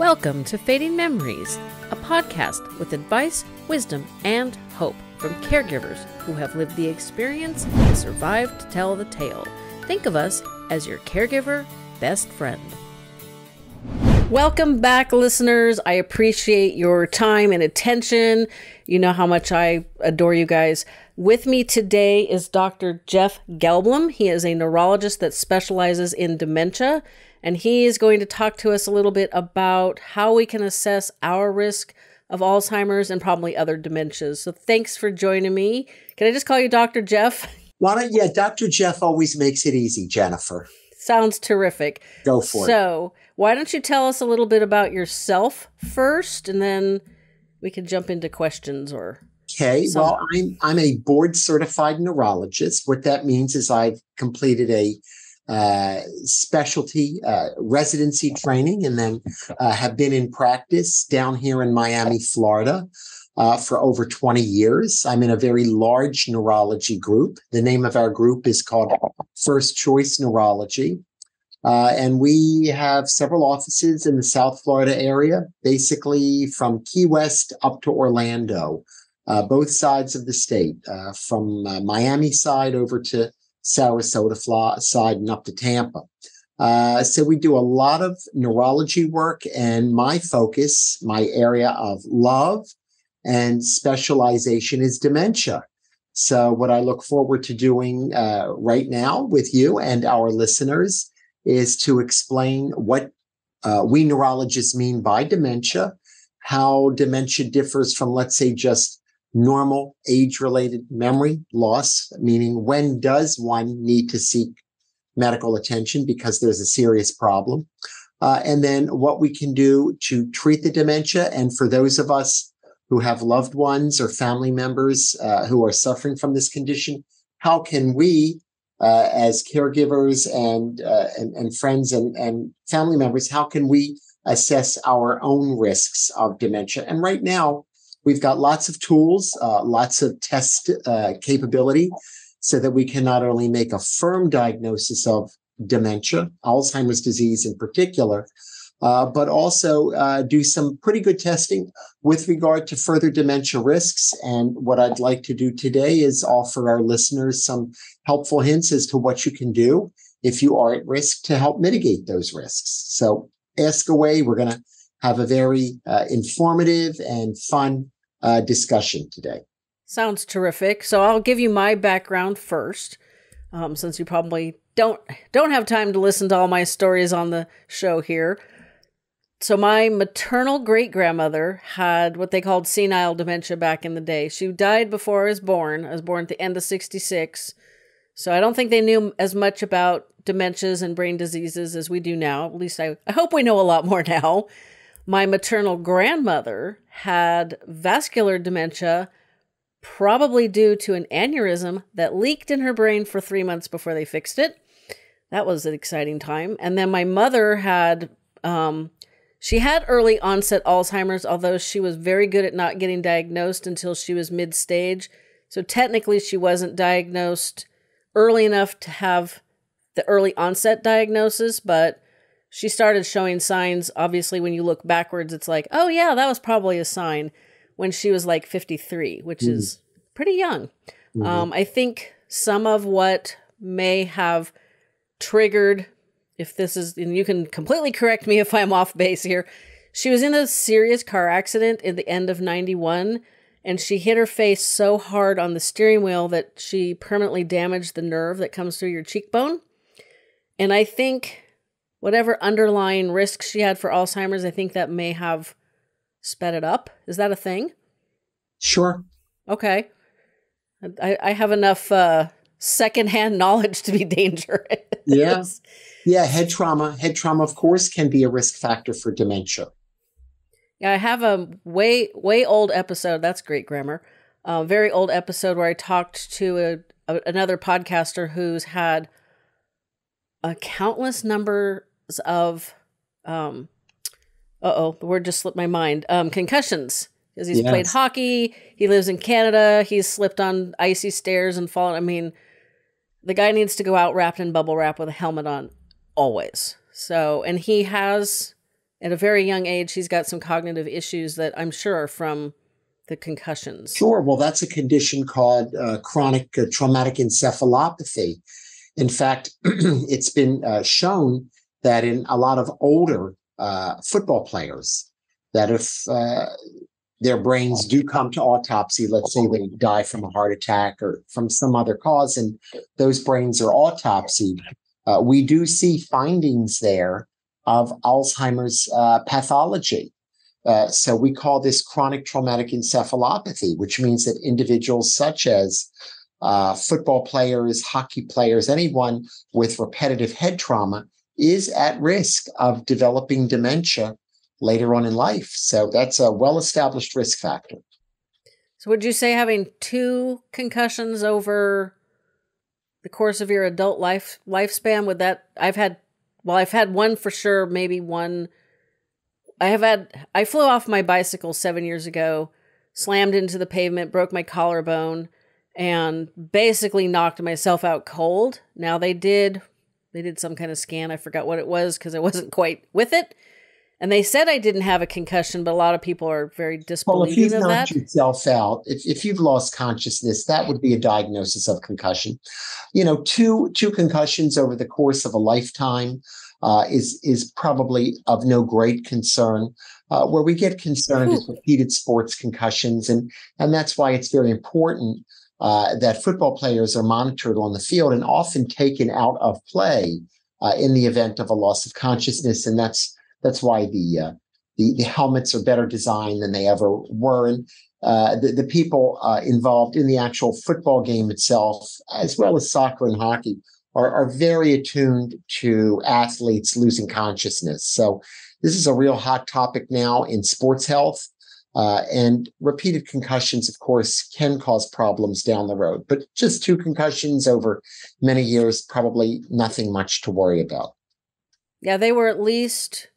Welcome to Fading Memories, a podcast with advice, wisdom, and hope from caregivers who have lived the experience and survived to tell the tale. Think of us as your caregiver best friend. Welcome back, listeners. I appreciate your time and attention. You know how much I adore you guys. With me today is Dr. Jeff Gelblum. He is a neurologist that specializes in dementia and he is going to talk to us a little bit about how we can assess our risk of Alzheimer's and probably other dementias. So thanks for joining me. Can I just call you Dr. Jeff? Why don't yeah, Dr. Jeff always makes it easy, Jennifer. Sounds terrific. Go for so, it. So, why don't you tell us a little bit about yourself first and then we can jump into questions or Okay, well, I'm I'm a board certified neurologist. What that means is I've completed a uh, specialty uh, residency training and then uh, have been in practice down here in Miami, Florida. Uh, for over 20 years. I'm in a very large neurology group. The name of our group is called First Choice Neurology. Uh, and we have several offices in the South Florida area, basically from Key West up to Orlando, uh, both sides of the state, from Miami side over to Sarasota side and up to Tampa. Uh, so we do a lot of neurology work, and my focus, my area of love and specialization is dementia. So what I look forward to doing uh, right now with you and our listeners is to explain what uh, we neurologists mean by dementia, how dementia differs from, let's say, just normal age related memory loss, meaning when does one need to seek medical attention because there's a serious problem? Uh, and then what we can do to treat the dementia. And for those of us who have loved ones or family members uh, who are suffering from this condition, how can we, uh, as caregivers and, uh, and, and friends and, and family members, how can we assess our own risks of dementia? And right now, We've got lots of tools, uh, lots of test uh, capability so that we can not only make a firm diagnosis of dementia, Alzheimer's disease in particular, uh, but also uh, do some pretty good testing with regard to further dementia risks. And what I'd like to do today is offer our listeners some helpful hints as to what you can do if you are at risk to help mitigate those risks. So ask away. We're going to have a very uh, informative and fun uh, discussion today. Sounds terrific. So I'll give you my background first, um, since you probably don't don't have time to listen to all my stories on the show here. So my maternal great grandmother had what they called senile dementia back in the day. She died before I was born. I was born at the end of '66, so I don't think they knew as much about dementias and brain diseases as we do now. At least I, I hope we know a lot more now. My maternal grandmother had vascular dementia, probably due to an aneurysm that leaked in her brain for three months before they fixed it. That was an exciting time. And then my mother had, um, she had early onset Alzheimer's, although she was very good at not getting diagnosed until she was mid stage. So technically, she wasn't diagnosed early enough to have the early onset diagnosis, but she started showing signs. Obviously, when you look backwards, it's like, oh, yeah, that was probably a sign when she was like 53, which mm. is pretty young. Mm-hmm. Um, I think some of what may have triggered, if this is, and you can completely correct me if I'm off base here, she was in a serious car accident at the end of 91 and she hit her face so hard on the steering wheel that she permanently damaged the nerve that comes through your cheekbone. And I think whatever underlying risks she had for Alzheimer's, I think that may have sped it up. Is that a thing? Sure. Okay. I, I have enough uh, secondhand knowledge to be dangerous. yeah. Yeah. Head trauma, head trauma, of course, can be a risk factor for dementia. Yeah. I have a way, way old episode. That's great grammar. A very old episode where I talked to a, a another podcaster who's had a countless number of um uh-oh the word just slipped my mind um concussions because he's yes. played hockey he lives in canada he's slipped on icy stairs and fallen i mean the guy needs to go out wrapped in bubble wrap with a helmet on always so and he has at a very young age, he's got some cognitive issues that I'm sure are from the concussions. Sure. Well, that's a condition called uh, chronic uh, traumatic encephalopathy. In fact, it's been uh, shown that in a lot of older uh, football players, that if uh, their brains do come to autopsy, let's say they die from a heart attack or from some other cause, and those brains are autopsied, uh, we do see findings there of Alzheimer's pathology. Uh, so we call this chronic traumatic encephalopathy, which means that individuals such as uh, football players, hockey players, anyone with repetitive head trauma is at risk of developing dementia later on in life. So that's a well established risk factor. So would you say having two concussions over the course of your adult life lifespan would that I've had well I've had one for sure, maybe one I have had I flew off my bicycle 7 years ago, slammed into the pavement, broke my collarbone and basically knocked myself out cold. Now they did they did some kind of scan, I forgot what it was cuz I wasn't quite with it. And they said I didn't have a concussion, but a lot of people are very disbelieving well, if you've of knocked that. yourself out, if, if you've lost consciousness, that would be a diagnosis of concussion. You know, two two concussions over the course of a lifetime uh, is is probably of no great concern. Uh, where we get concerned is repeated sports concussions, and and that's why it's very important uh, that football players are monitored on the field and often taken out of play uh, in the event of a loss of consciousness, and that's that's why the uh, the, the helmets are better designed than they ever were, and uh, the, the people involved in the actual football game itself, as well as soccer and hockey, are, are very attuned to athletes losing consciousness. So this is a real hot topic now in sports health. Uh, and repeated concussions, of course, can cause problems down the road, but just two concussions over many years, probably nothing much to worry about. Yeah, they were at least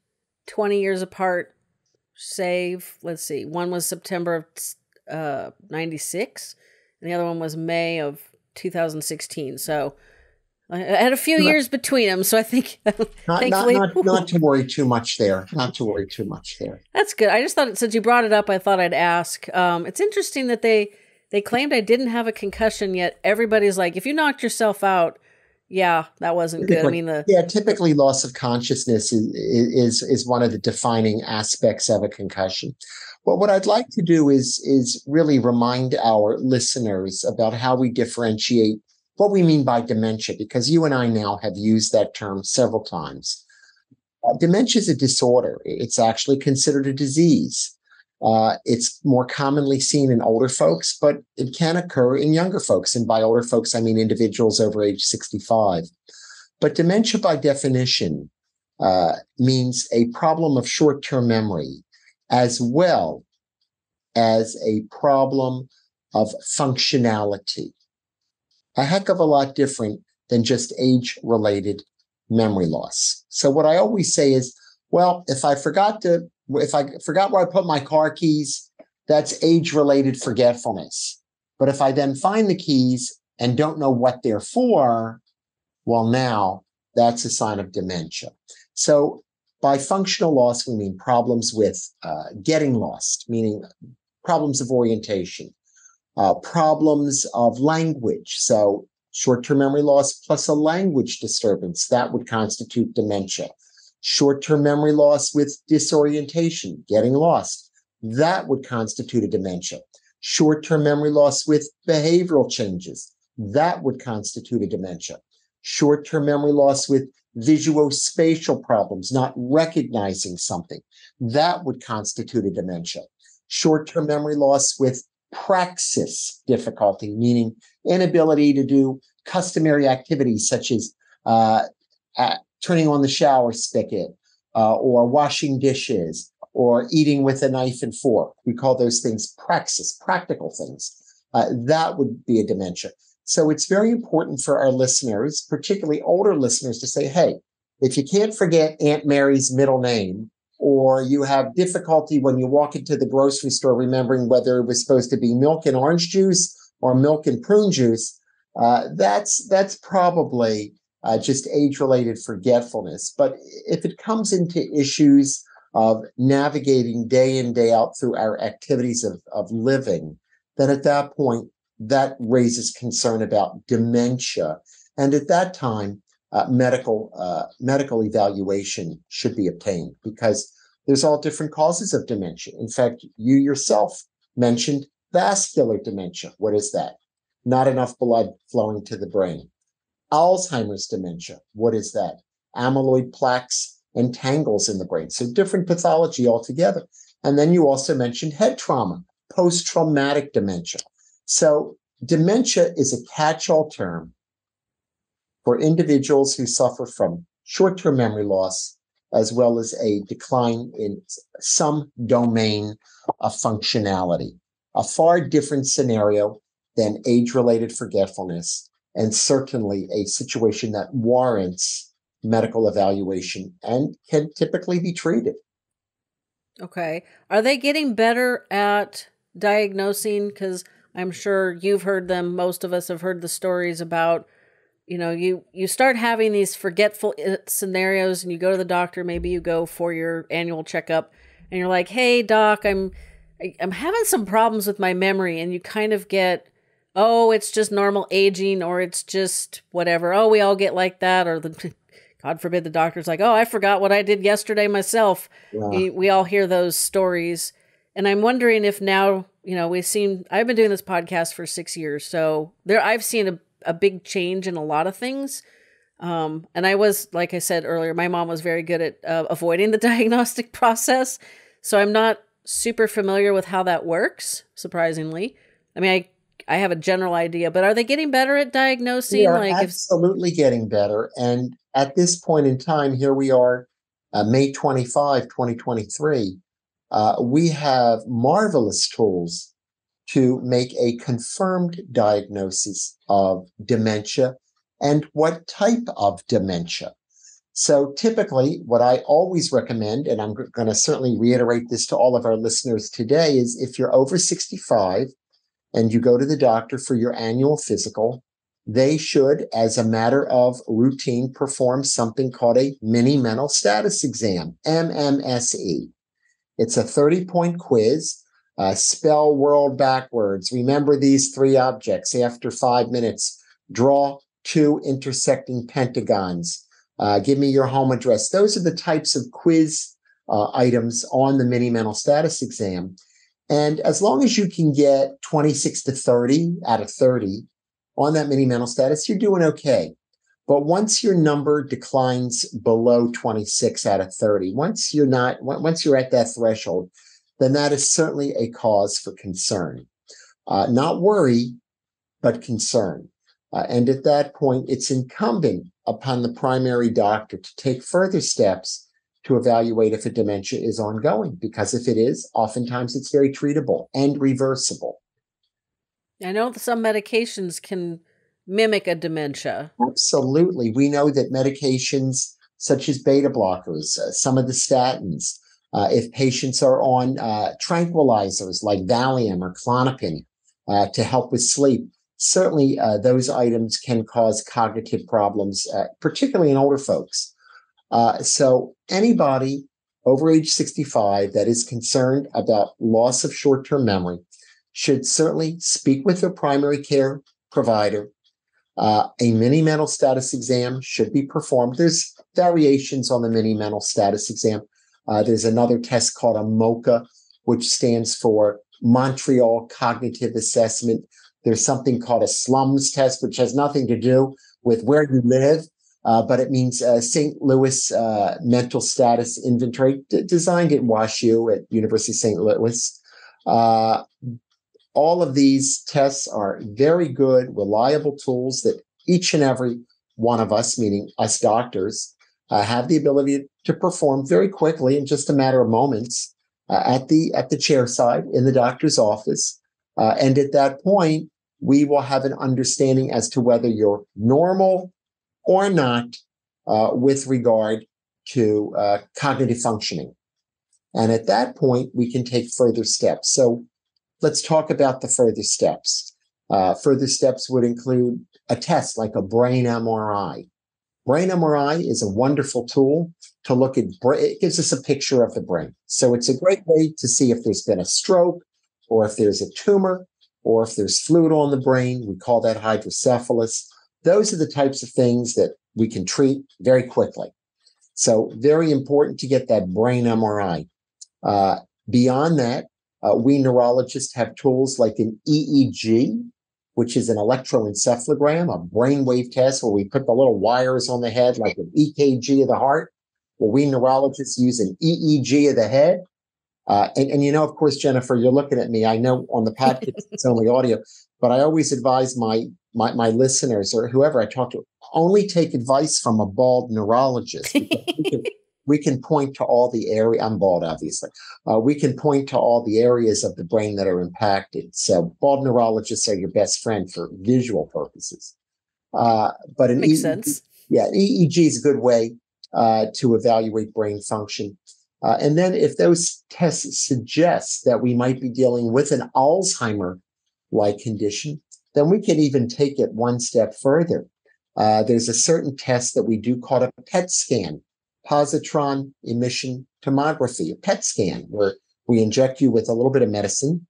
20 years apart. Save, let's see, one was September of uh, 96, and the other one was May of 2016. So I had a few not, years between them, so I think not, thankfully not, not, not, to worry too much there. Not to worry too much there. That's good. I just thought since you brought it up, I thought I'd ask. Um, it's interesting that they they claimed I didn't have a concussion yet. Everybody's like, if you knocked yourself out, yeah, that wasn't good. I mean, the yeah, typically loss of consciousness is is is one of the defining aspects of a concussion. But what I'd like to do is is really remind our listeners about how we differentiate what we mean by dementia, because you and I now have used that term several times. Uh, dementia is a disorder. It's actually considered a disease. Uh, it's more commonly seen in older folks, but it can occur in younger folks. And by older folks, I mean individuals over age 65. But dementia, by definition, uh, means a problem of short term memory as well as a problem of functionality a heck of a lot different than just age related memory loss. So what I always say is, well, if I forgot to, if I forgot where I put my car keys, that's age related forgetfulness. But if I then find the keys and don't know what they're for, well, now that's a sign of dementia. So by functional loss, we mean problems with uh, getting lost, meaning problems of orientation, uh, problems of language. So short-term memory loss plus a language disturbance, that would constitute dementia. Short-term memory loss with disorientation, getting lost, that would constitute a dementia. Short-term memory loss with behavioral changes, that would constitute a dementia. Short-term memory loss with visuospatial problems, not recognizing something, that would constitute a dementia. Short-term memory loss with praxis difficulty, meaning inability to do customary activities such as uh, turning on the shower spigot uh, or washing dishes or eating with a knife and fork. We call those things praxis, practical things. Uh, that would be a dementia. So it's very important for our listeners, particularly older listeners, to say, hey, if you can't forget Aunt Mary's middle name, or you have difficulty when you walk into the grocery store remembering whether it was supposed to be milk and orange juice or milk and prune juice, uh, that's that's probably uh, just age-related forgetfulness. But if it comes into issues of navigating day in, day out through our activities of, of living, then at that point, that raises concern about dementia. And at that time, uh, medical uh, medical evaluation should be obtained because there's all different causes of dementia. In fact, you yourself mentioned vascular dementia. What is that? Not enough blood flowing to the brain. Alzheimer's dementia. What is that? Amyloid plaques and tangles in the brain. So different pathology altogether. And then you also mentioned head trauma, post traumatic dementia. So dementia is a catch all term for individuals who suffer from short term memory loss, as well as a decline in some domain of functionality. A far different scenario than age related forgetfulness, and certainly a situation that warrants medical evaluation and can typically be treated. Okay. Are they getting better at diagnosing? Because I'm sure you've heard them. Most of us have heard the stories about, you know, you you start having these forgetful uh, scenarios, and you go to the doctor. Maybe you go for your annual checkup, and you're like, "Hey, doc, I'm I'm having some problems with my memory," and you kind of get, "Oh, it's just normal aging, or it's just whatever. Oh, we all get like that, or the God forbid the doctor's like, oh, I forgot what I did yesterday myself. Yeah. We, we all hear those stories. And I'm wondering if now, you know, we've seen, I've been doing this podcast for six years. So there, I've seen a, a big change in a lot of things. Um, and I was, like I said earlier, my mom was very good at uh, avoiding the diagnostic process. So I'm not super familiar with how that works, surprisingly. I mean, I I have a general idea, but are they getting better at diagnosing? We are like absolutely if... getting better. And at this point in time, here we are, uh, May 25, 2023. Uh, we have marvelous tools to make a confirmed diagnosis of dementia and what type of dementia. So typically, what I always recommend, and I'm going to certainly reiterate this to all of our listeners today, is if you're over 65 and you go to the doctor for your annual physical, they should, as a matter of routine, perform something called a mini mental status exam, MMSE. It's a 30 point quiz. Uh, spell world backwards. Remember these three objects after five minutes. Draw two intersecting pentagons. Uh, give me your home address. Those are the types of quiz uh, items on the mini mental status exam. And as long as you can get 26 to 30 out of 30 on that mini mental status, you're doing okay. But once your number declines below 26 out of 30, once you're not, once you're at that threshold, then that is certainly a cause for concern. Uh, not worry, but concern. Uh, and at that point, it's incumbent upon the primary doctor to take further steps to evaluate if a dementia is ongoing, because if it is, oftentimes it's very treatable and reversible. I know some medications can mimic a dementia. Absolutely. We know that medications such as beta blockers, uh, some of the statins, uh, if patients are on uh, tranquilizers like Valium or Klonopin uh, to help with sleep, certainly uh, those items can cause cognitive problems, uh, particularly in older folks. So anybody over age 65 that is concerned about loss of short-term memory should certainly speak with their primary care provider. A mini mental status exam should be performed. There's variations on the mini mental status exam. Uh, there's another test called a MoCA, which stands for Montreal Cognitive Assessment. There's something called a SLUMS test, which has nothing to do with where you live uh, but it means uh, St. Louis uh, Mental Status Inventory, d- designed at WashU at University of St. Louis. Uh, all of these tests are very good, reliable tools that each and every one of us, meaning us doctors, uh, have the ability to perform very quickly in just a matter of moments uh, at the at the chair side in the doctor's office. and at that point, we will have an understanding as to whether you're normal or not uh, with regard to uh, cognitive functioning. And at that point, we can take further steps. So let's talk about the further steps. Uh, further steps would include a test like a brain MRI. Brain MRI is a wonderful tool to look at. It gives us a picture of the brain. So it's a great way to see if there's been a stroke or if there's a tumor or if there's fluid on the brain. We call that hydrocephalus. Those are the types of things that we can treat very quickly. So very important to get that brain MRI. Uh, beyond that, uh, we neurologists have tools like an EEG, which is an electroencephalogram, a brainwave test where we put the little wires on the head like an EKG of the heart. Well, we neurologists use an EEG of the head. Uh, and, and you know, of course, Jennifer, you're looking at me. I know on the podcast it's only audio, but I always advise my, my my listeners or whoever I talk to only take advice from a bald neurologist. We, can, point to all the area. I'm bald, obviously. Uh, we can point to all the areas of the brain that are impacted. So bald neurologists are your best friend for visual purposes. Uh, but an makes EEG, sense. Yeah, EEG is a good way uh, to evaluate brain function. Uh, and then if those tests suggest that we might be dealing with an Alzheimer like condition, then we can even take it one step further. Uh, there's a certain test that we do called a PET scan, positron emission tomography, a PET scan, where we inject you with a little bit of medicine.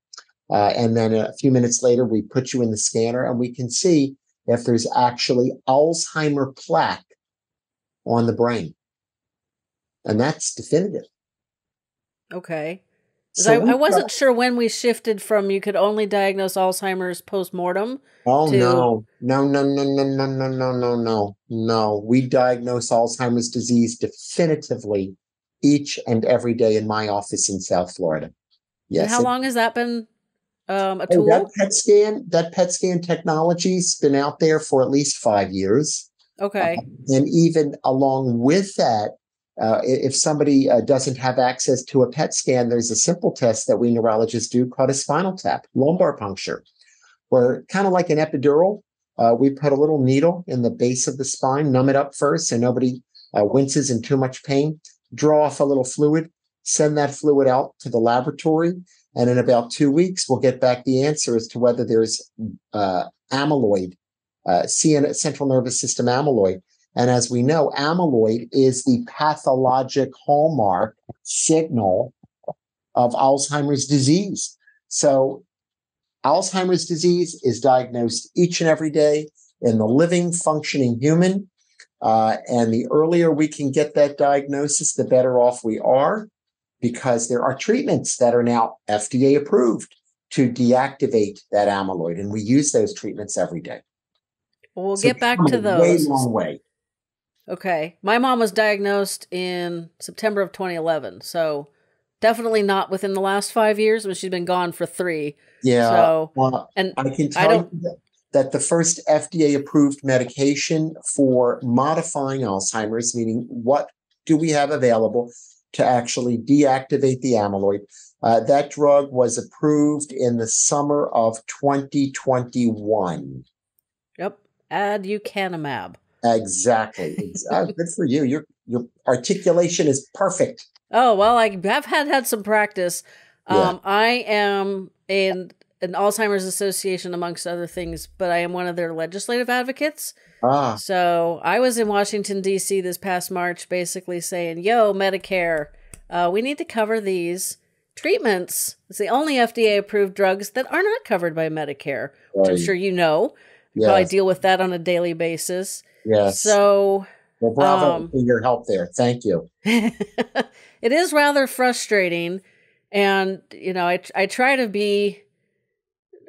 Uh, and then a few minutes later, we put you in the scanner and we can see if there's actually Alzheimer plaque on the brain. And that's definitive. Okay. So I, I, wasn't got, sure when we shifted from you could only diagnose Alzheimer's post mortem. Oh to... no, no, no, no, no, no, no, no, no, no, no. We diagnose Alzheimer's disease definitively each and every day in my office in South Florida. Yes. And how long has that been um, a tool? Oh, that PET scan, that PET scan technology's been out there for at least five years. Okay. Uh, and even along with that, uh, if somebody uh, doesn't have access to a PET scan, there's a simple test that we neurologists do called a spinal tap, lumbar puncture, where kind of like an epidural, uh, we put a little needle in the base of the spine, numb it up first, so nobody uh, winces in too much pain, draw off a little fluid, send that fluid out to the laboratory, and in about two weeks, we'll get back the answer as to whether there's uh, amyloid, uh, central nervous system amyloid and as we know, amyloid is the pathologic hallmark signal of Alzheimer's disease. So Alzheimer's disease is diagnosed each and every day in the living, functioning human. Uh, and the earlier we can get that diagnosis, the better off we are because there are treatments that are now FDA approved to deactivate that amyloid. And we use those treatments every day. Well, so get back to those. Way long way. Okay. My mom was diagnosed in September of 2011. So definitely not within the last five years, but she's been gone for three. Yeah. So, well, and I can tell I you that, that the first FDA approved medication for modifying Alzheimer's, meaning what do we have available to actually deactivate the amyloid? Uh, that drug was approved in the summer of 2021. Yep. Aducanumab. Exactly. uh, good for you. Your your articulation is perfect. Oh well, I have had had some practice. Um, yeah. I am in an Alzheimer's Association, amongst other things, but I am one of their legislative advocates. Ah. So I was in Washington D.C. this past March, basically saying, "Yo, Medicare, uh, we need to cover these." treatments. It's the only FDA approved drugs that are not covered by Medicare, which I'm sure you know. Yes. probably deal with that on a daily basis. Yes. So, well, bravo um, for your help there. Thank you. it is rather frustrating, and you know, I I try to be.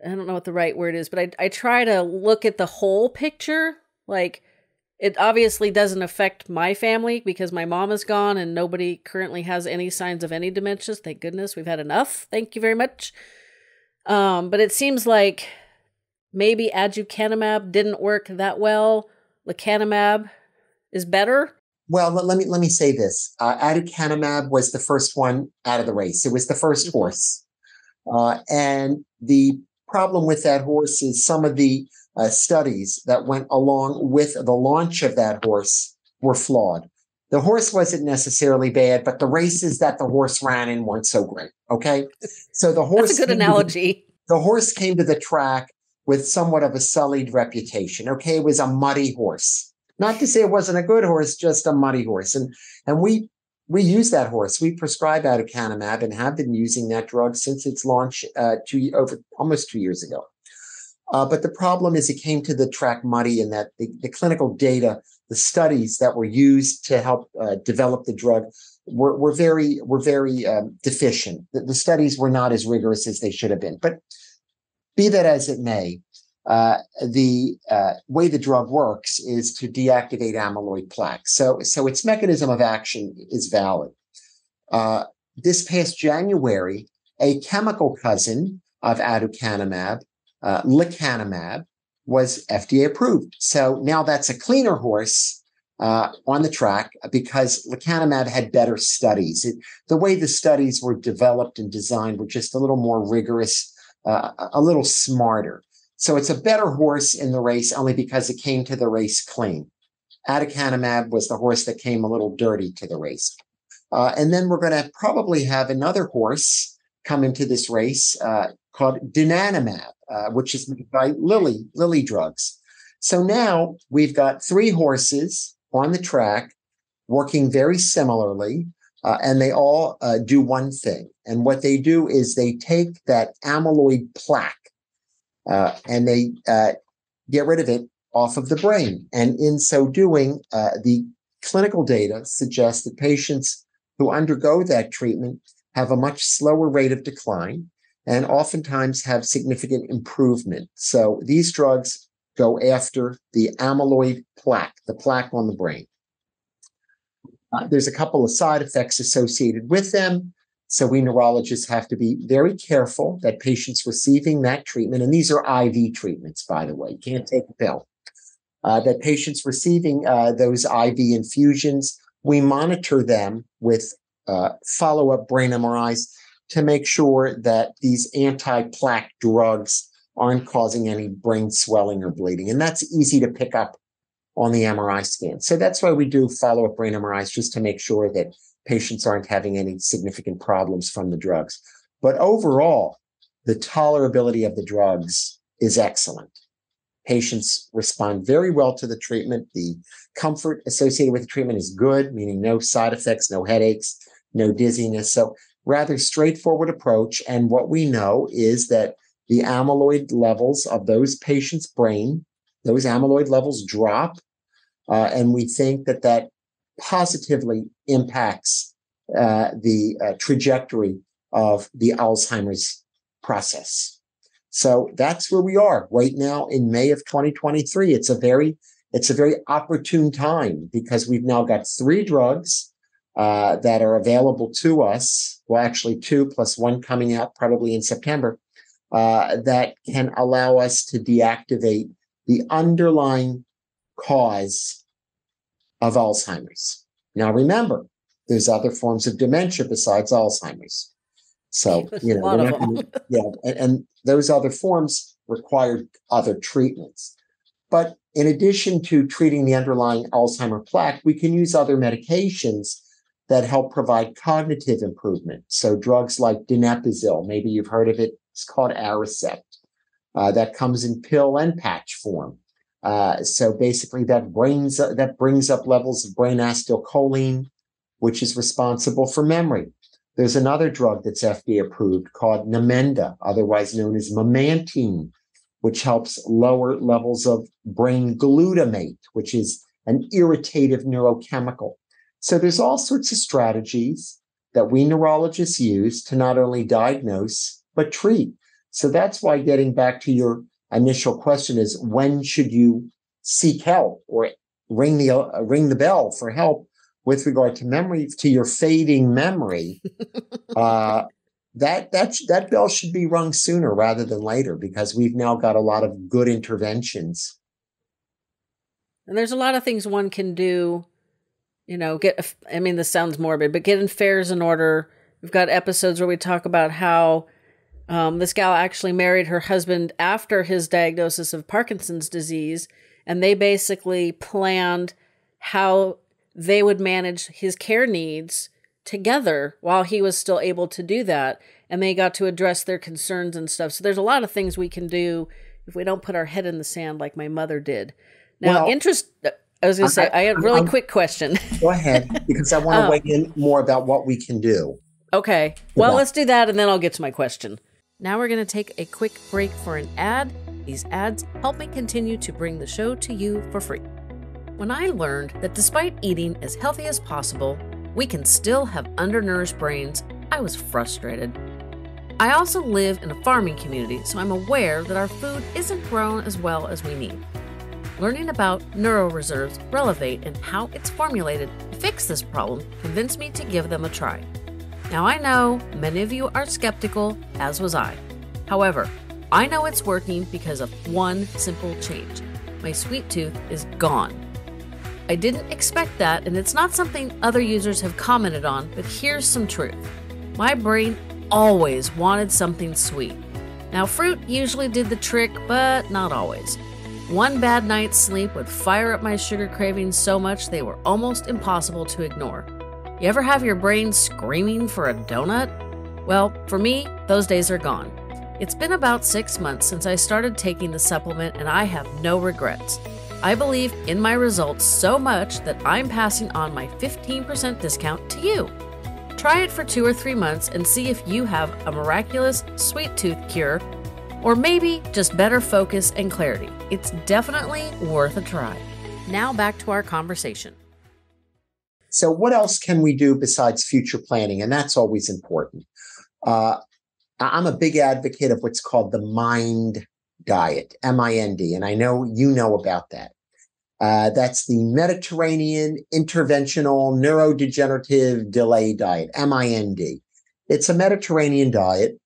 I don't know what the right word is, but I I try to look at the whole picture. Like, it obviously doesn't affect my family because my mom is gone and nobody currently has any signs of any dementias. Thank goodness we've had enough. Thank you very much. Um, but it seems like maybe aducanumab didn't work that well lecanemab is better? Well, let, me let me say this: uh, aducanumab was the first one out of the race. It was the 1st mm-hmm. horse, uh, and the problem with that horse is some of the uh, studies that went along with the launch of that horse were flawed. The horse wasn't necessarily bad, but the races that the horse ran in weren't so great. Okay, so the horse. That's a good analogy. The horse came to the track with somewhat of a sullied reputation. Okay, it was a muddy horse. Not to say it wasn't a good horse, just a muddy horse. And and we we use that horse. We prescribe aducanumab and have been using that drug since its launch uh, two over almost two years ago. Uh, but the problem is it came to the track muddy and that the, the clinical data, the studies that were used to help uh, develop the drug were, were very were very um, deficient. The, the, studies were not as rigorous as they should have been. But be that as it may, uh, the uh, way the drug works is to deactivate amyloid plaque. So, so its mechanism of action is valid. Uh, this past January, a chemical cousin of aducanumab, uh, was FDA approved. So now that's a cleaner horse uh, on the track because lecanemab had better studies. It, the way the studies were developed and designed were just a little more rigorous, uh, a little smarter. So it's a better horse in the race only because it came to the race clean. Aducanumab was the horse that came a little dirty to the race. Uh, and then we're going to probably have another horse come into this race uh, called donanemab, uh, which is by Lilly, Lilly Drugs. So now we've got three horses on the track working very similarly, uh, and they all uh, do one thing. And what they do is they take that amyloid plaque uh, and they uh, get rid of it off of the brain. And in so doing, uh, the clinical data suggests that patients who undergo that treatment have a much slower rate of decline and oftentimes have significant improvement. So these drugs go after the amyloid plaque, the plaque on the brain. Uh, there's a couple of side effects associated with them. So we neurologists have to be very careful that patients receiving that treatment, and these are IV treatments, by the way, you can't take a pill, uh, that patients receiving uh, those IV infusions, we monitor them with uh, follow up brain MRIs to make sure that these anti plaque drugs aren't causing any brain swelling or bleeding. And that's easy to pick up on the MRI scan. So that's why we do follow up brain MRIs just to make sure that patients aren't having any significant problems from the drugs. But overall, the tolerability of the drugs is excellent. Patients respond very well to the treatment. The comfort associated with the treatment is good, meaning no side effects, no headaches, no dizziness. So rather straightforward approach. And what we know is that the amyloid levels of those patients' brain, those amyloid levels drop. Uh, and we think that that positively impacts uh, the uh, trajectory of the Alzheimer's process. So that's where we are right now in May of 2023. It's a very it's a very opportune time because we've now got three drugs uh, that are available to us. Well, actually, two plus one coming out probably in September uh, that can allow us to deactivate the underlying cause of Alzheimer's. Now, remember, there's other forms of dementia besides Alzheimer's. So, you know, gonna, yeah, and, and those other forms require other treatments. But in addition to treating the underlying Alzheimer plaque, we can use other medications that help provide cognitive improvement. So drugs like donepezil, maybe you've heard of it. It's called Aricept. Uh, that comes in pill and patch form. Uh, so basically, that brings uh, that brings up levels of brain acetylcholine, which is responsible for memory. There's another drug that's FDA approved called Namenda, otherwise known as memantine, which helps lower levels of brain glutamate, which is an irritative neurochemical. So there's all sorts of strategies that we neurologists use to not only diagnose, but treat. So that's why getting back to your initial question is when should you seek help or ring the uh, ring the bell for help with regard to memory to your fading memory uh, that that that bell should be rung sooner rather than later because we've now got a lot of good interventions and there's a lot of things one can do you know, get, I mean, this sounds morbid, but getting affairs in order. We've got episodes where we talk about how um, this gal actually married her husband after his diagnosis of Parkinson's disease, and they basically planned how they would manage his care needs together while he was still able to do that. And they got to address their concerns and stuff. So there's a lot of things we can do if we don't put our head in the sand like my mother did. Now, well, interest I was going to say, I, I had a really I'm, quick question. Go ahead, because I want to Oh. weigh in more about what we can do. Okay. Well, Yeah. let's do that and then I'll get to my question. Now we're going to take a quick break for an ad. These ads help me continue to bring the show to you for free. When I learned that despite eating as healthy as possible, we can still have undernourished brains, I was frustrated. I also live in a farming community, so I'm aware that our food isn't grown as well as we need. Learning about NeuroReserve's Relevate and how it's formulated to fix this problem convinced me to give them a try. Now, I know many of you are skeptical, as was I. However, I know it's working because of one simple change my sweet tooth is gone. I didn't expect that, and it's not something other users have commented on, but here's some truth. My brain always wanted something sweet. Now, fruit usually did the trick, but not always. One bad night's sleep would fire up my sugar cravings so much they were almost impossible to ignore. You ever have your brain screaming for a donut? Well, for me, those days are gone. It's been about six months since I started taking the supplement, and I have no regrets. I believe in my results so much that I'm passing on my 15% discount to you. Try it for two or three months and see if you have a miraculous sweet tooth cure, or maybe just better focus and clarity. It's definitely worth a try. Now back to our conversation. So, what else can we do besides future planning? And that's always important. Uh, I'm a big advocate of what's called the MIND diet, M I N D, and I know you know about that. Uh, that's the Mediterranean Interventional Neurodegenerative Delay Diet, MIND. It's a Mediterranean diet.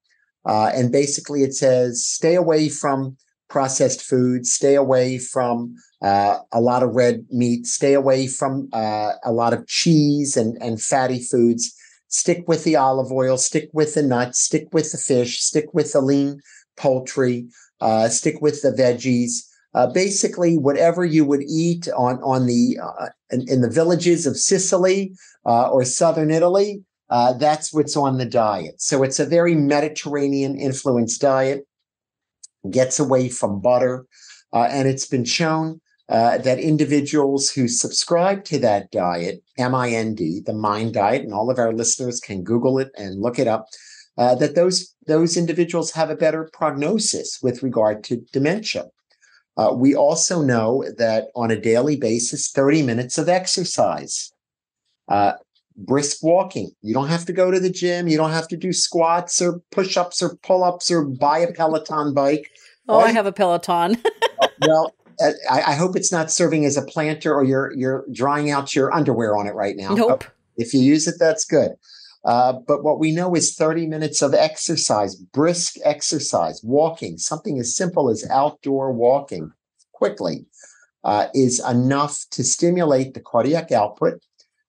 Uh, and basically, it says stay away from processed foods, stay away from uh, a lot of red meat, stay away from uh, a lot of cheese and, and fatty foods. Stick with the olive oil, stick with the nuts, stick with the fish, stick with the lean poultry, uh, stick with the veggies. Uh, basically, whatever you would eat on on the uh, in, in the villages of Sicily uh, or southern Italy, that's what's on the diet. So it's a very Mediterranean influenced diet. Gets away from butter, uh, and it's been shown uh, that individuals who subscribe to that diet, MIND, the MIND diet, and all of our listeners can Google it and look it up, uh, that those those individuals have a better prognosis with regard to dementia. Uh, we also know that on a daily basis, 30 minutes of exercise, uh, brisk walking. You don't have to go to the gym. You don't have to do squats or push ups or pull ups or buy a Peloton bike. Oh, All I you- have a Peloton. well, uh, I, I hope it's not serving as a planter or you're you're drying out your underwear on it right now. nope. If you use it, that's good. Uh, but what we know is 30 minutes of exercise, brisk exercise, walking, something as simple as outdoor walking quickly, uh, is enough to stimulate the cardiac output,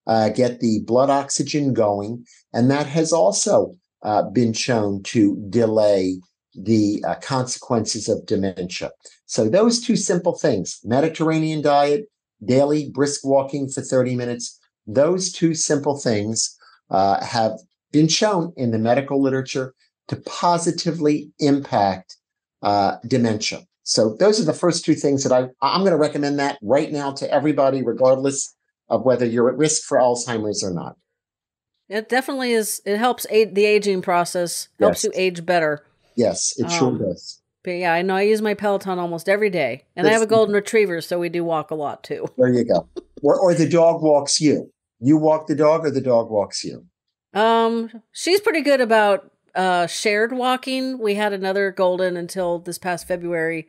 uh, get the blood oxygen going. And that has also uh, been shown to delay the uh, consequences of dementia. So, those two simple things Mediterranean diet, daily brisk walking for 30 minutes, those two simple things uh, have been shown in the medical literature to positively impact uh, dementia. So those are the first two things that I I'm going to recommend that right now to everybody, regardless of whether you're at risk for Alzheimer's or not. It definitely is. It helps aid the aging process, helps Yes. you age better. Yes, it sure Um, does. But yeah, I know I use my Peloton almost every day. And I have a golden retriever, so we do walk a lot too. There you go. Or, or the dog walks you. You walk the dog, or the dog walks you. Um, she's pretty good about uh shared walking. We had another golden until this past February.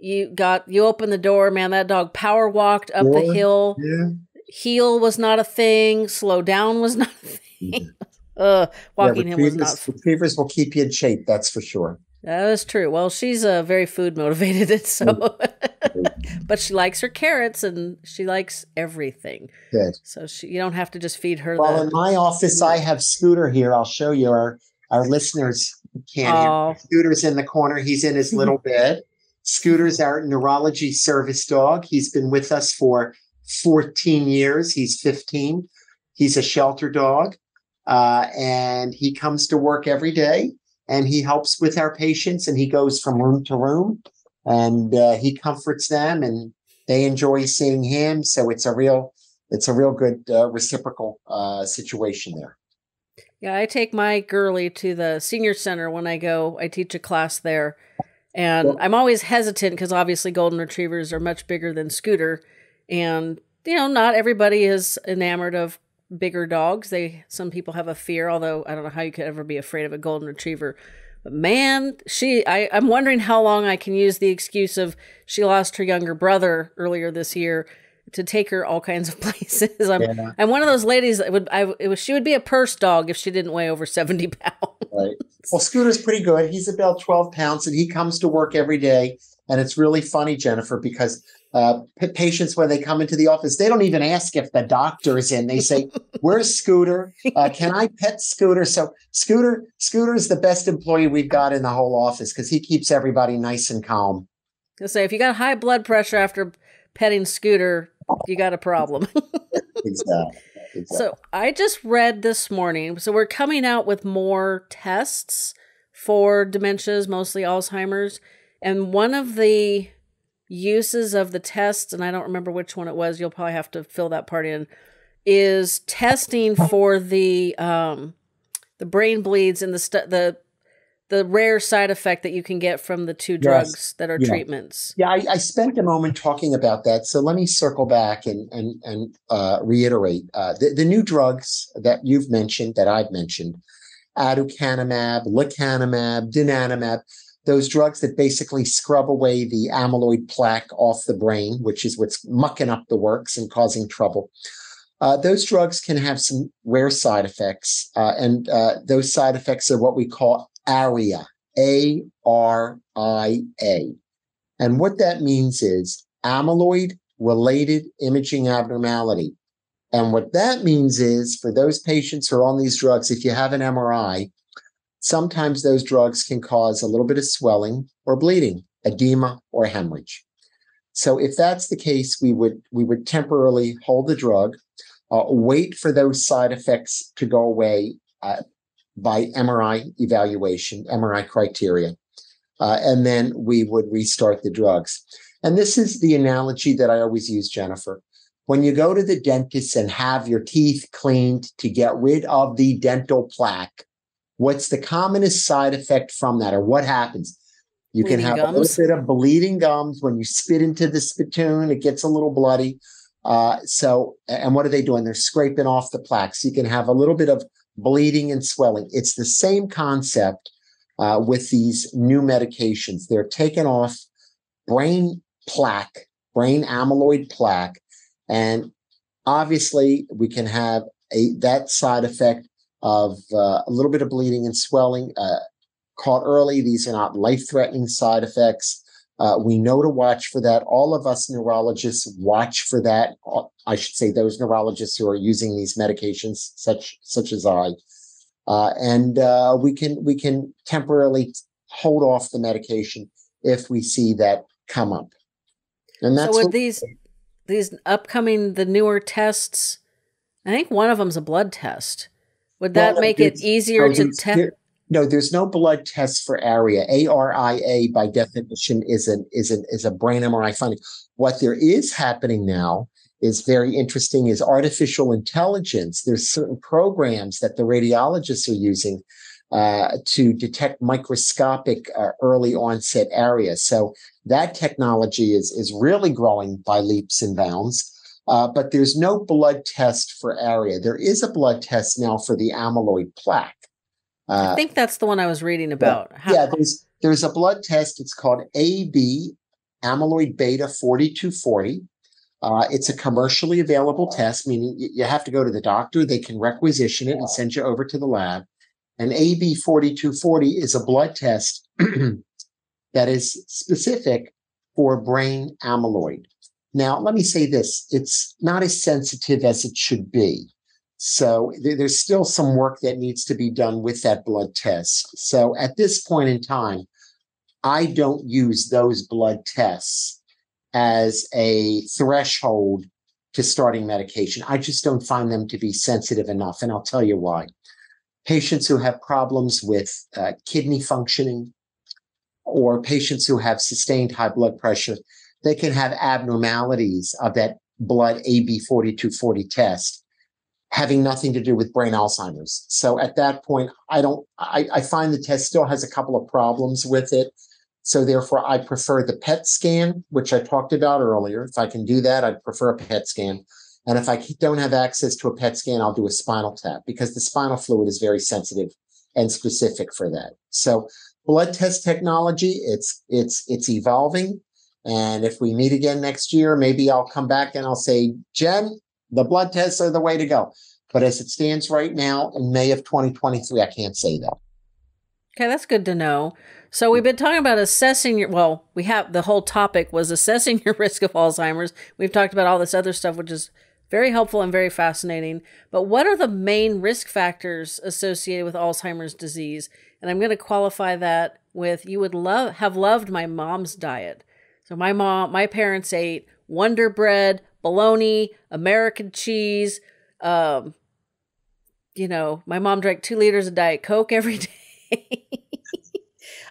You got you opened the door, man. That dog power walked up the hill. Yeah. Heel was not a thing. Slow down was not a thing. uh, walking him was not. retrievers, retrievers will keep you in shape. That's for sure. That is true. Well, she's uh, very food motivated, and so, but she likes her carrots and she likes everything. Good. So she, you don't have to just feed her Well, in my office, I have Scooter here. I'll show you. Our our listeners can't hear. Oh, Scooter's in the corner. He's in his little bed. Scooter's our neurology service dog. He's been with us for 14 years. He's 15. He's a shelter dog. Uh, and he comes to work every day and he helps with our patients and he goes from room to room and uh, he comforts them and they enjoy seeing him. So it's a real it's a real good uh, reciprocal uh, situation there. Yeah, I take my girly to the senior center when I go. I teach a class there, and I'm always hesitant because obviously golden retrievers are much bigger than Scooter, and you know not everybody is enamored of bigger dogs. They some people have a fear, although I don't know how you could ever be afraid of a golden retriever. But man, she I, I'm wondering how long I can use the excuse of she lost her younger brother earlier this year to take her all kinds of places. I'm yeah. I'm one of those ladies that would I it was she would be a purse dog if she didn't weigh over seventy pounds. Right. Well, Scooter's pretty good. He's about twelve pounds, and he comes to work every day. And it's really funny, Jennifer, because uh, patients when they come into the office, they don't even ask if the doctor is in. They say, "Where's Scooter? Uh, can I pet Scooter?" So Scooter, Scooter is the best employee we've got in the whole office because he keeps everybody nice and calm. I say if you got high blood pressure after petting Scooter, you got a problem. exactly. exactly. So I just read this morning. So we're coming out with more tests for dementias, mostly Alzheimer's. And one of the uses of the tests, and I don't remember which one it was, you'll probably have to fill that part in, is testing for the um the brain bleeds and the st- the the rare side effect that you can get from the two drugs yes. that are yeah. treatments. Yeah, I, I, spent a moment talking about that. So let me circle back and and and uh, reiterate uh, the, the new drugs that you've mentioned, that I've mentioned, aducanumab, lecanemab, donanemab, those drugs that basically scrub away the amyloid plaque off the brain, which is what's mucking up the works and causing trouble. Uh, those drugs can have some rare side effects, uh, and uh, those side effects are what we call ARIA, A R I A. And what that means is amyloid related imaging abnormality. And what that means is for those patients who are on these drugs, if you have an MRI, sometimes those drugs can cause a little bit of swelling or bleeding, edema or hemorrhage. So if that's the case, we would we would temporarily hold the drug, uh, wait for those side effects to go away, uh, by MRI evaluation, MRI criteria. Uh, and then we would restart the drugs. And this is the analogy that I always use, Jennifer. When you go to the dentist and have your teeth cleaned to get rid of the dental plaque, what's the commonest side effect from that, or what happens? You bleeding can have gums. a little bit of bleeding gums when you spit into the spittoon, it gets a little bloody. Uh, so, and what are they doing? They're scraping off the plaques. You can have a little bit of bleeding and swelling. It's the same concept uh, with these new medications. They're taking off brain plaque, brain amyloid plaque, and obviously we can have a that side effect of uh, a little bit of bleeding and swelling. Uh, caught early, these are not life-threatening side effects. Uh, we know to watch for that. All of us neurologists watch for that. I should say those neurologists who are using these medications, such such as I, uh, and uh, we can we can temporarily hold off the medication if we see that come up. And that's so with these these upcoming the newer tests. I think one of them's a blood test. Would that well, make it easier to test? No, there's no blood test for ARIA. ARIA by definition is an is an is a brain MRI finding. What there is happening now is very interesting is artificial intelligence. There's certain programs that the radiologists are using uh, to detect microscopic uh, early onset ARIA. So that technology is is really growing by leaps and bounds. Uh, but there's no blood test for ARIA. There is a blood test now for the amyloid plaque. I uh, think that's the one I was reading about. Yeah there's there's a blood test. It's called AB amyloid beta 4240. Uh, it's a commercially available test, meaning you have to go to the doctor. They can requisition it and send you over to the lab. And AB 4240 is a blood test that is specific for brain amyloid. Now, let me say this it's not as sensitive as it should be. So there's still some work that needs to be done with that blood test. So at this point in time, I don't use those blood tests as a threshold to starting medication. I just don't find them to be sensitive enough. And I'll tell you why. Patients who have problems with uh, kidney functioning or patients who have sustained high blood pressure, they can have abnormalities of that blood AB4240 test having nothing to do with brain Alzheimer's. So at that point, I don't, I, I find the test still has a couple of problems with it. So therefore, I prefer the PET scan, which I talked about earlier. If I can do that, I'd prefer a PET scan. And if I don't have access to a PET scan, I'll do a spinal tap because the spinal fluid is very sensitive and specific for that. So blood test technology, it's it's it's evolving. And if we meet again next year, maybe I'll come back and I'll say, Jen, the blood tests are the way to go. But as it stands right now in May of 2023, I can't say that. Okay, that's good to know. So we've been talking about assessing your well, we have the whole topic was assessing your risk of Alzheimer's. We've talked about all this other stuff which is very helpful and very fascinating. But what are the main risk factors associated with Alzheimer's disease? And I'm going to qualify that with you would love have loved my mom's diet. So my mom, my parents ate Wonder Bread, bologna, American cheese. Um, you know, my mom drank two liters of Diet Coke every day.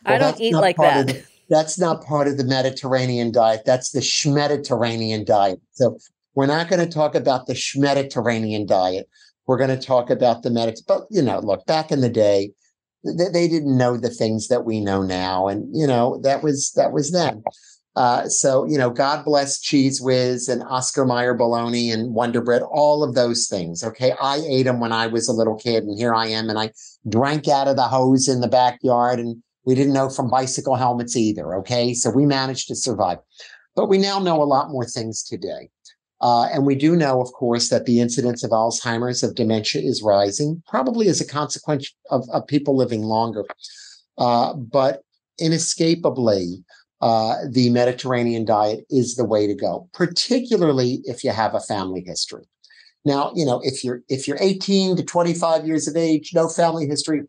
well, I don't eat like that. The, that's not part of the Mediterranean diet. That's the Schmediterranean diet. So we're not going to talk about the Schmediterranean diet. We're going to talk about the Mediterranean. But, you know, look, back in the day, they, they didn't know the things that we know now. And, you know, that was, that was then. Uh, so, you know, God bless Cheez Whiz and Oscar Mayer bologna and Wonder Bread, all of those things. Okay. I ate them when I was a little kid, and here I am, and I drank out of the hose in the backyard, and we didn't know from bicycle helmets either. Okay. So we managed to survive. But we now know a lot more things today. Uh, and we do know, of course, that the incidence of Alzheimer's, of dementia is rising, probably as a consequence of, of people living longer. Uh, but inescapably, uh, the Mediterranean diet is the way to go, particularly if you have a family history. Now, you know, if you're if you're 18 to 25 years of age, no family history,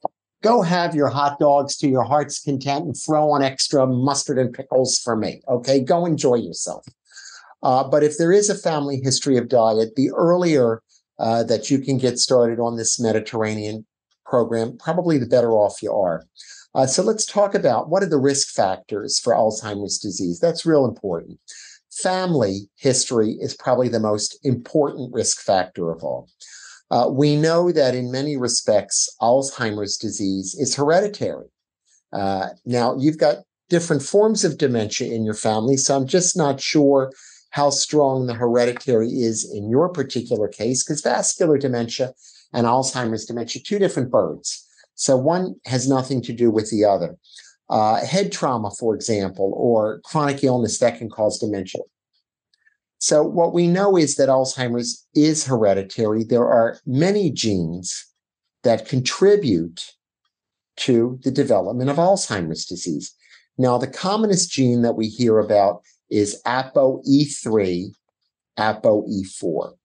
go have your hot dogs to your heart's content and throw on extra mustard and pickles for me. Okay, go enjoy yourself. Uh, but if there is a family history of diet, the earlier uh, that you can get started on this Mediterranean program, probably the better off you are. Uh, so let's talk about what are the risk factors for Alzheimer's disease. That's real important. Family history is probably the most important risk factor of all. Uh, we know that in many respects, Alzheimer's disease is hereditary. Uh, now, you've got different forms of dementia in your family, so I'm just not sure how strong the hereditary is in your particular case, because vascular dementia and Alzheimer's dementia, two different birds. So one has nothing to do with the other. Uh, head trauma, for example, or chronic illness that can cause dementia. So what we know is that Alzheimer's is hereditary. There are many genes that contribute to the development of Alzheimer's disease. Now, the commonest gene that we hear about is ApoE3, ApoE4.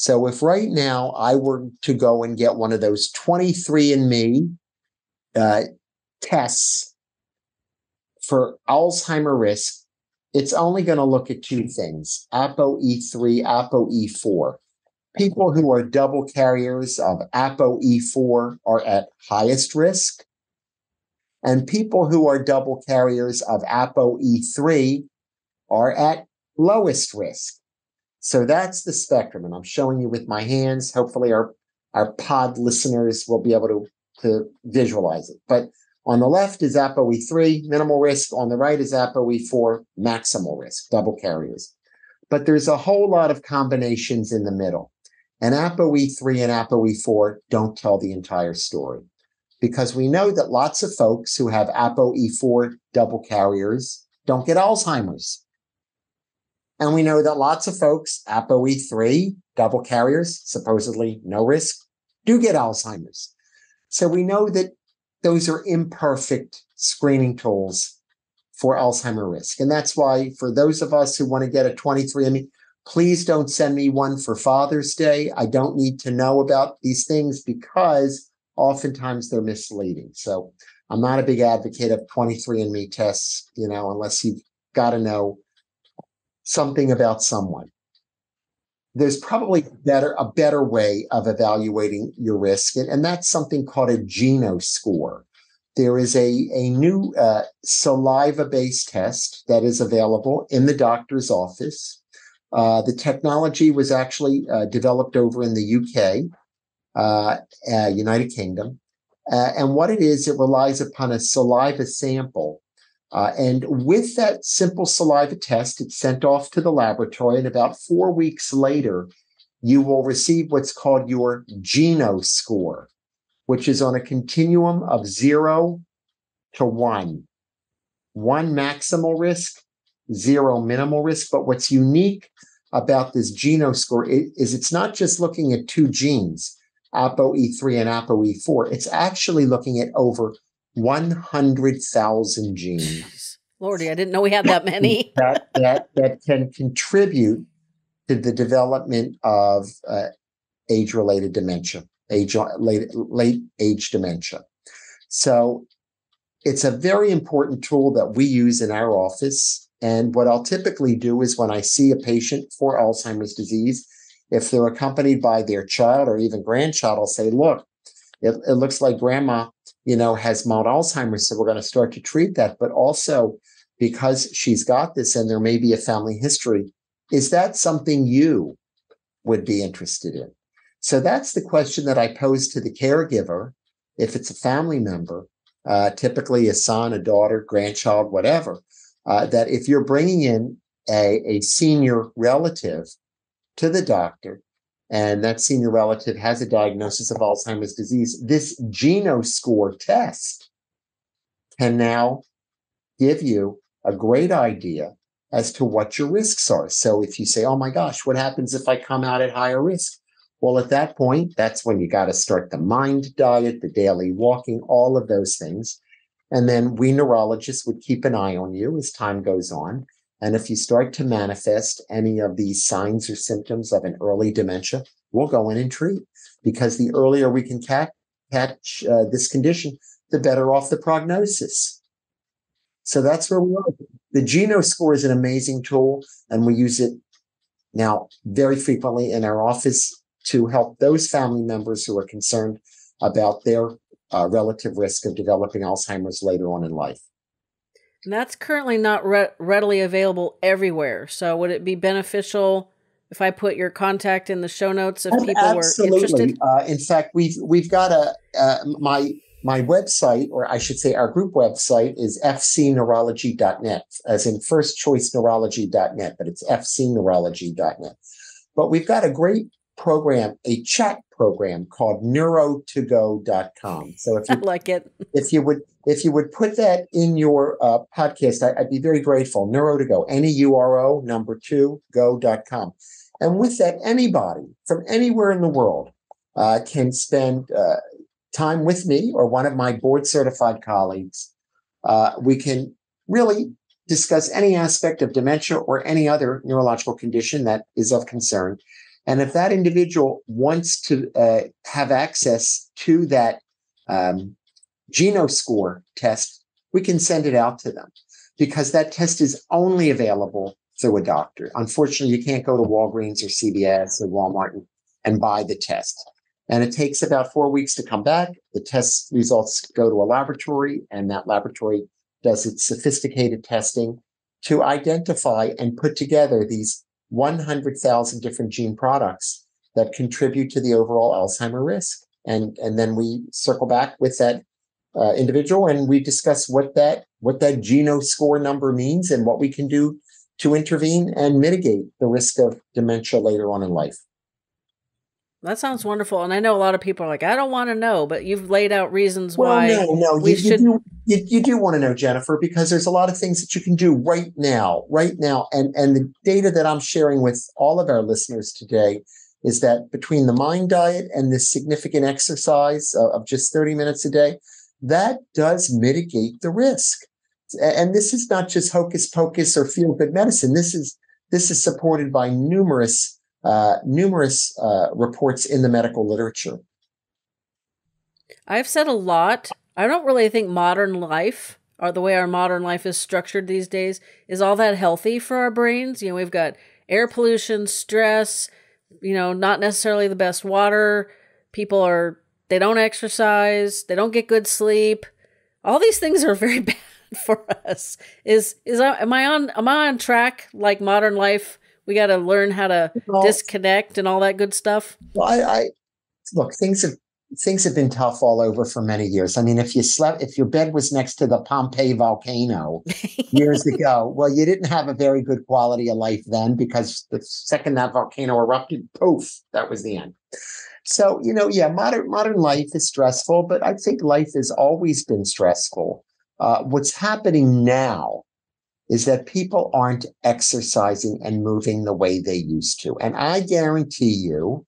So if right now I were to go and get one of those 23andMe uh, tests for Alzheimer risk, it's only going to look at two things ApoE3, ApoE4. People who are double carriers of ApoE4 are at highest risk. And people who are double carriers of ApoE3 are at lowest risk. So that's the spectrum. And I'm showing you with my hands. Hopefully our, our pod listeners will be able to, to visualize it. But on the left is ApoE3, minimal risk. On the right is ApoE4, maximal risk, double carriers. But there's a whole lot of combinations in the middle. And ApoE3 and ApoE4 don't tell the entire story because we know that lots of folks who have ApoE4 double carriers don't get Alzheimer's. And we know that lots of folks, ApoE3, double carriers, supposedly no risk, do get Alzheimer's. So we know that those are imperfect screening tools for Alzheimer risk. And that's why for those of us who want to get a 23andMe, please don't send me one for Father's Day. I don't need to know about these things because oftentimes they're misleading. So I'm not a big advocate of 23andMe tests, you know, unless you've got to know something about someone. There's probably better a better way of evaluating your risk, and, and that's something called a Geno score. there is a, a new uh, saliva based test that is available in the doctor's office. Uh, the technology was actually uh, developed over in the UK, uh, uh, United Kingdom. Uh, and what it is, it relies upon a saliva sample. Uh, and with that simple saliva test, it's sent off to the laboratory. And about four weeks later, you will receive what's called your Geno score which is on a continuum of zero to one. One maximal risk, zero minimal risk. But what's unique about this Geno score is it's not just looking at two genes, ApoE3 and ApoE4. It's actually looking at over 100,000 genes. Lordy, I didn't know we had that many. that, that, that can contribute to the development of uh, age related dementia age late late age dementia. So it's a very important tool that we use in our office. And what I'll typically do is when I see a patient for Alzheimer's disease, if they're accompanied by their child or even grandchild, I'll say, look, it, it looks like grandma, you know, has mild Alzheimer's. So we're going to start to treat that. But also because she's got this and there may be a family history, is that something you would be interested in? So that's the question that I pose to the caregiver. If it's a family member, uh, typically a son, a daughter, grandchild, whatever, uh, that if you're bringing in a, a senior relative to the doctor, and that senior relative has a diagnosis of Alzheimer's disease, this GenoScore test can now give you a great idea as to what your risks are. So if you say, oh my gosh, what happens if I come out at higher risk? Well, at that point, that's when you got to start the mind diet, the daily walking, all of those things. And then we neurologists would keep an eye on you as time goes on. And if you start to manifest any of these signs or symptoms of an early dementia, we'll go in and treat because the earlier we can catch, catch uh, this condition, the better off the prognosis. So that's where we are. The Geno score is an amazing tool, and we use it now very frequently in our office to help those family members who are concerned about their uh, relative risk of developing Alzheimer's later on in life. And that's currently not re- readily available everywhere. So, would it be beneficial if I put your contact in the show notes if people Absolutely. were interested? Uh, in fact, we've we've got a uh, my my website, or I should say, our group website is fcneurology.net, as in firstchoiceneurology.net, but it's fcneurology.net. But we've got a great program, a chat program called neuro2go.com. So if you I like it, if you would, if you would put that in your uh, podcast, I, would be very grateful. Neuro2go, N-E-U-R-O number two go.com. And with that, anybody from anywhere in the world uh, can spend uh, time with me or one of my board certified colleagues. Uh, we can really discuss any aspect of dementia or any other neurological condition that is of concern. And if that individual wants to uh, have access to that um, Geno score test, we can send it out to them because that test is only available through a doctor. Unfortunately, you can't go to Walgreens or CVS or Walmart and, and buy the test. And it takes about four weeks to come back. The test results go to a laboratory, and that laboratory does its sophisticated testing to identify and put together these 100,000 different gene products that contribute to the overall Alzheimer risk. And, and then we circle back with that uh, individual and we discuss what that, what that Geno score number means and what we can do to intervene and mitigate the risk of dementia later on in life. That sounds wonderful, and I know a lot of people are like, "I don't want to know," but you've laid out reasons well, why. No, no, we you, should. You do, you, you do want to know, Jennifer, because there's a lot of things that you can do right now, right now, and and the data that I'm sharing with all of our listeners today is that between the mind diet and this significant exercise of just 30 minutes a day, that does mitigate the risk. And this is not just hocus pocus or feel good medicine. This is this is supported by numerous uh, numerous uh, reports in the medical literature. I've said a lot. I don't really think modern life, or the way our modern life is structured these days, is all that healthy for our brains. You know, we've got air pollution, stress, you know, not necessarily the best water. People are, they don't exercise, they don't get good sleep. all these things are very bad for us. Is is am I on am I on track like modern life? We got to learn how to well, disconnect and all that good stuff. Well, I, I look things have things have been tough all over for many years. I mean, if you slept, if your bed was next to the Pompeii volcano years ago, well, you didn't have a very good quality of life then because the second that volcano erupted, poof, that was the end. So, you know, yeah, modern modern life is stressful, but I think life has always been stressful. Uh, what's happening now is that people aren't exercising and moving the way they used to. And I guarantee you,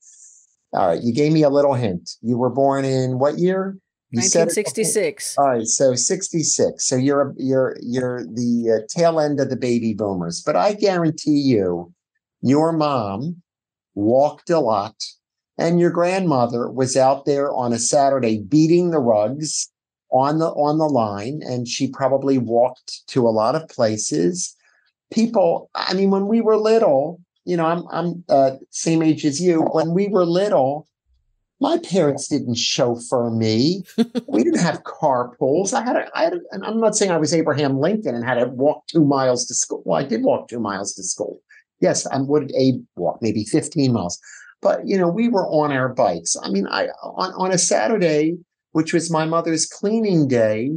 all right, you gave me a little hint. You were born in what year? You 1966. All right, so 66. So you're you're you're the uh, tail end of the baby boomers. But I guarantee you, your mom walked a lot, and your grandmother was out there on a Saturday beating the rugs on the on the line, and she probably walked to a lot of places. People, I mean, when we were little, you know, I'm I'm uh, same age as you. When we were little, my parents didn't chauffeur me. we didn't have carpools. I had, a, I had, a, I'm not saying I was Abraham Lincoln and had to walk two miles to school. Well, I did walk two miles to school. Yes. What did Abe walk? Maybe 15 miles. But you know, we were on our bikes. I mean, I on on a Saturday, which was my mother's cleaning day.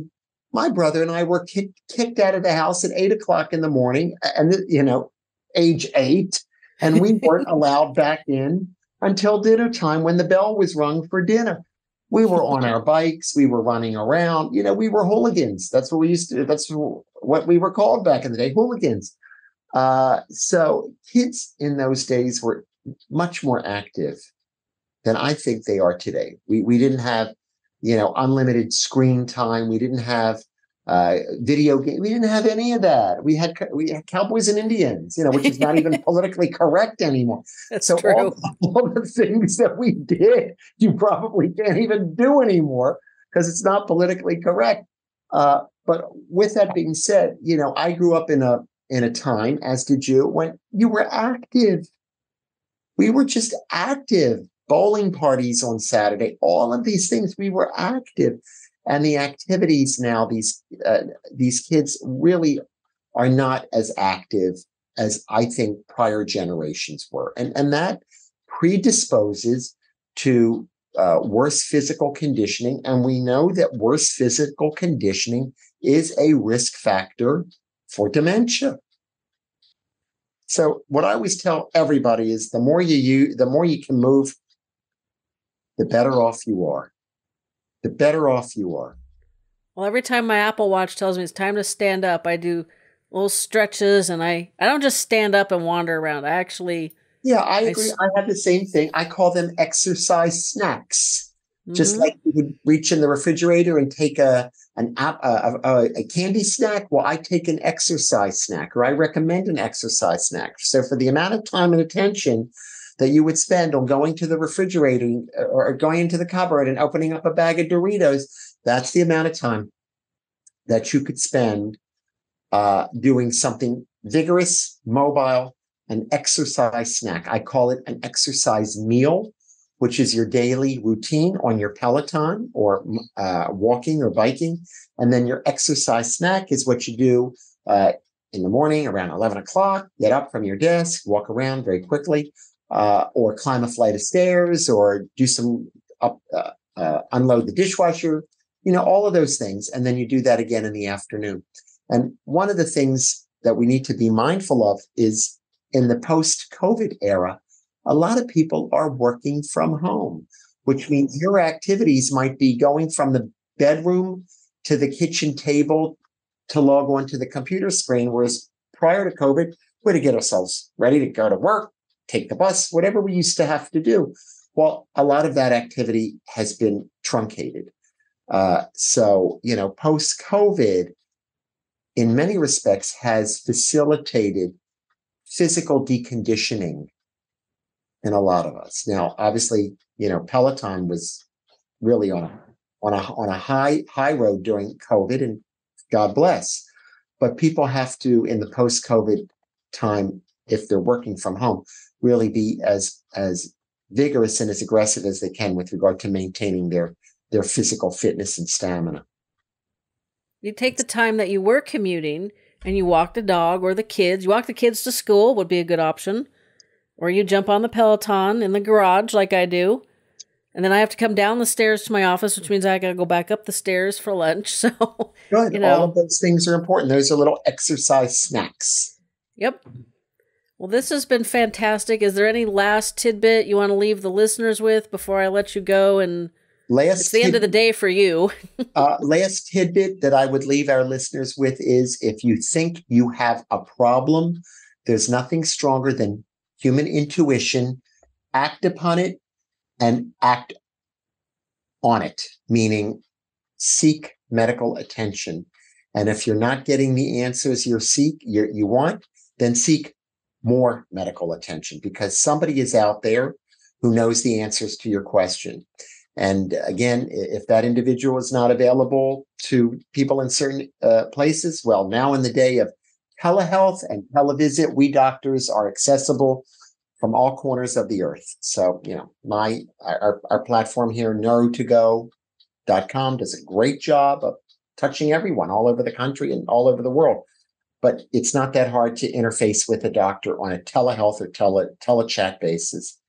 My brother and I were kicked kicked out of the house at eight o'clock in the morning, and you know, age eight and we weren't allowed back in until dinner time when the bell was rung for dinner. We were on our bikes, we were running around, you know, we were hooligans. That's what we used to that's what we were called back in the day, hooligans. Uh, so kids in those days were much more active than I think they are today. We we didn't have, you know, unlimited screen time. We didn't have uh, video game. We didn't have any of that. We had we had Cowboys and Indians, you know, which is not even politically correct anymore. That's so true. All, all the things that we did, you probably can't even do anymore because it's not politically correct. Uh, but with that being said, you know, I grew up in a in a time, as did you, when you were active. We were just active. Bowling parties on Saturday, all of these things, we were active. And the activities now these uh, these kids really are not as active as I think prior generations were, and and that predisposes to uh, worse physical conditioning, and we know that worse physical conditioning is a risk factor for dementia. So what I always tell everybody is the more you use, the more you can move, the better off you are the better off you are. Well, every time my Apple Watch tells me it's time to stand up, I do little stretches and I, I don't just stand up and wander around. I actually. Yeah, I agree. I, I have the same thing. I call them exercise snacks. Mm-hmm. Just like you would reach in the refrigerator and take a an app a, a, a, candy snack. Well, I take an exercise snack, or I recommend an exercise snack. So for the amount of time and attention that you would spend on going to the refrigerator or going into the cupboard and opening up a bag of Doritos, that's the amount of time that you could spend uh, doing something vigorous, mobile, an exercise snack. I call it an exercise meal, which is your daily routine on your Peloton or uh, walking or biking. And then your exercise snack is what you do uh, in the morning around 11 o'clock, get up from your desk, walk around very quickly, uh, or climb a flight of stairs or do some up, uh, uh, unload the dishwasher, you know, all of those things. And then you do that again in the afternoon. And one of the things that we need to be mindful of is in the post COVID era, a lot of people are working from home, which means your activities might be going from the bedroom to the kitchen table to log on to the computer screen. Whereas prior to COVID, we had to get ourselves ready to go to work, take the bus, whatever we used to have to do. Well, a lot of that activity has been truncated. Uh, so, you know, post COVID, in many respects, has facilitated physical deconditioning in a lot of us. Now, obviously, you know, Peloton was really on a on a on a high high road during COVID, and God bless. But people have to, in the post COVID time, if they're working from home, really be as as vigorous and as aggressive as they can with regard to maintaining their their physical fitness and stamina. you take the time that you were commuting and you walk the dog or the kids. You walk the kids to school would be a good option. Or you jump on the Peloton in the garage like I do. And then I have to come down the stairs to my office, which means I got to go back up the stairs for lunch. So, Good. You know. All of those things are important. Those are little exercise snacks. yep. Well, this has been fantastic. Is there any last tidbit you want to leave the listeners with before I let you go? And Last it's the end of the day for you. Uh, last tidbit that I would leave our listeners with is if you think you have a problem, there's nothing stronger than human intuition. Act upon it and act on it, meaning seek medical attention. And if you're not getting the answers you seek you you want, then seek more medical attention because somebody is out there who knows the answers to your question. And again, if that individual is not available to people in certain uh, places, well, now in the day of telehealth and televisit, we doctors are accessible from all corners of the earth. So, you know, my our, our platform here, neuro2go.com, does a great job of touching everyone all over the country and all over the world. But it's not that hard to interface with a doctor on a telehealth or tele telechat basis.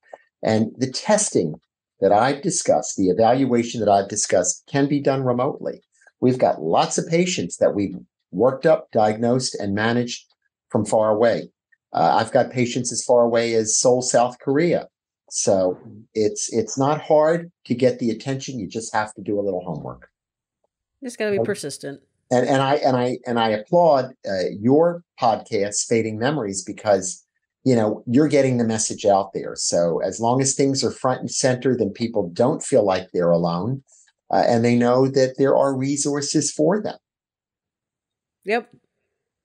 And the testing that I've discussed, the evaluation that I've discussed, can be done remotely. We've got lots of patients that we've worked up, diagnosed, and managed from far away. Uh, I've got patients as far away as Seoul, South Korea. So it's it's not hard to get the attention. You just have to do a little homework. Just got to be persistent. And and I and I and I applaud uh, your podcast, Fading Memories, because you know you're getting the message out there. So as long as things are front and center, then people don't feel like they're alone, uh, and they know that there are resources for them. Yep.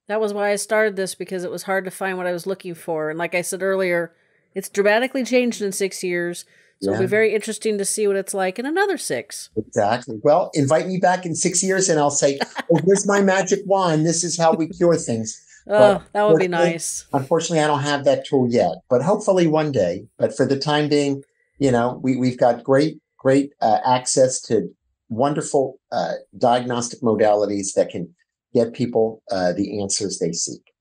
That was why I started this because it was hard to find what I was looking for. And like I said earlier, it's dramatically changed in six years. So it'll be very interesting to see what it's like in another six. Exactly. Well, invite me back in six years, and I'll say, "Oh, here's my magic wand. This is how we cure things." Oh, that would be nice. Unfortunately, I don't have that tool yet, but hopefully one day. But for the time being, you know, we, we've got great, great uh, access to wonderful uh, diagnostic modalities that can get people uh, the answers they seek.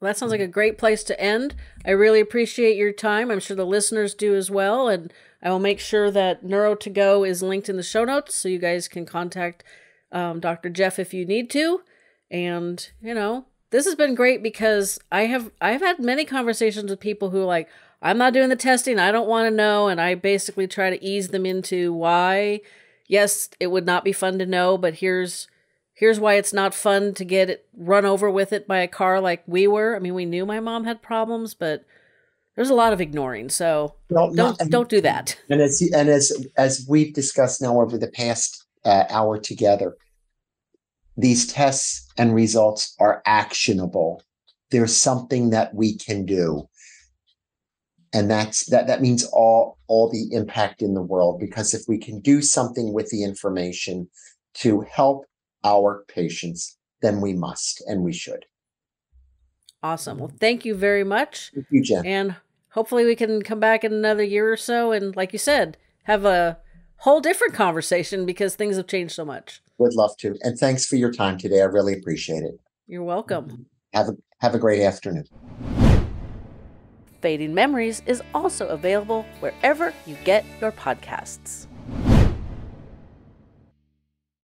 Well, that sounds like a great place to end. I really appreciate your time. I'm sure the listeners do as well. And I will make sure that Neuro to Go is linked in the show notes so you guys can contact um, Dr. Jeff if you need to. And, you know, this has been great because I have I've had many conversations with people who like, I'm not doing the testing, I don't want to know, and I basically try to ease them into why yes, it would not be fun to know, but here's here's why it's not fun to get it run over with it by a car like we were. I mean, we knew my mom had problems, but there's a lot of ignoring. So Well, don't not- don't do that. And as and as as we've discussed now over the past uh, hour together, these tests and results are actionable. There's something that we can do, and that's that. That means all all the impact in the world because if we can do something with the information to help our patients, then we must and we should. Awesome. Well, thank you very much. Thank you, Jen. And hopefully we can come back in another year or so and like you said, have a whole different conversation because things have changed so much. Would love to, and thanks for your time today. I really appreciate it. You're welcome. Have a have a great afternoon. Fading Memories is also available wherever you get your podcasts.